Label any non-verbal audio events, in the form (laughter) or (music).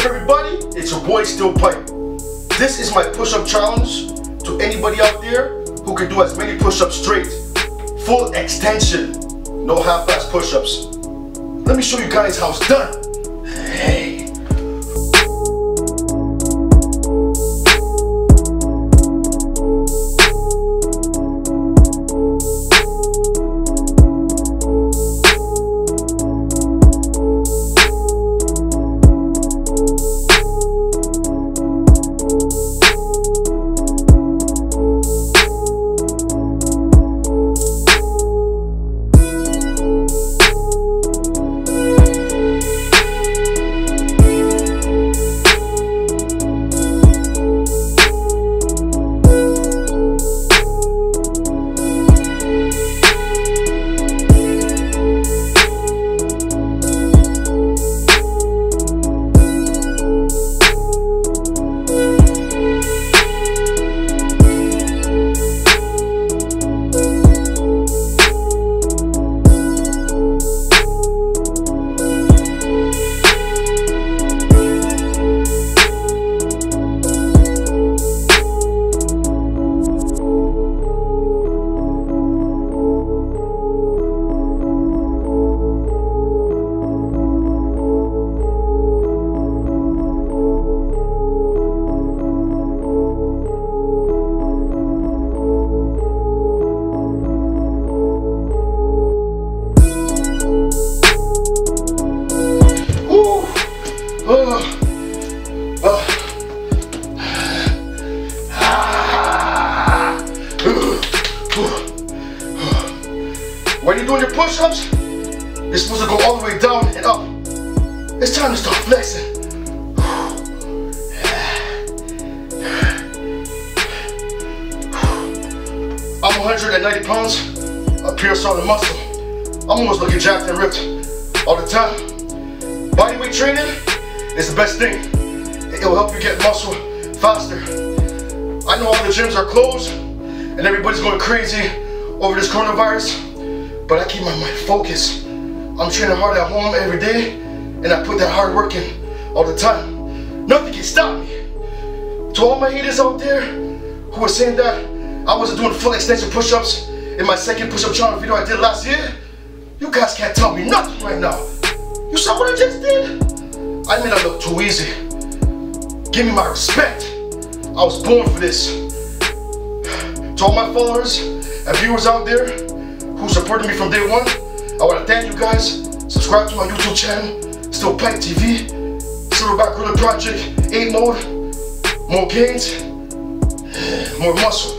It's your boy Steel Pipe. This is my push-up challenge to anybody out there who can do as many push-ups straight. Full extension. No half-ass push-ups. Let me show you guys how it's done. When you're doing your push-ups, you're supposed to go all the way down and up. It's time to start flexing. (sighs) I'm 190 pounds of pure solid muscle. I'm almost looking jacked and ripped all the time. Bodyweight training is the best thing. It will help you get muscle faster. I know all the gyms are closed and everybody's going crazy over this coronavirus, but I keep my mind focused. I'm training hard at home every day and I put that hard work in all the time. Nothing can stop me. To all my haters out there who were saying that I wasn't doing full extension push-ups in my second push-up challenge video I did last year, you guys can't tell me nothing right now. You saw what I just did? I made it look too easy. Give me my respect. I was born for this. (sighs) To all my followers and viewers out there who supported me from day one, I want to thank you guys. Subscribe to my YouTube channel, Steel Pipe TV, Silverback Gorilla Project, Ape Mode, more gains, more muscle.